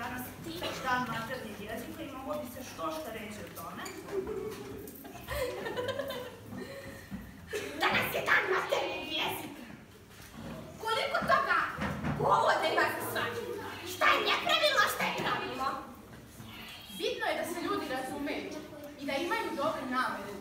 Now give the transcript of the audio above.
Danas dan maternjeg jezika i moglo bi se što šta reći o tome. Danas je dan maternjeg jezika. Koliko toga povoda ima za svaki? Šta je nepravilno, šta je pravilno? Bitno je da se ljudi razumeju i da imaju dobre namere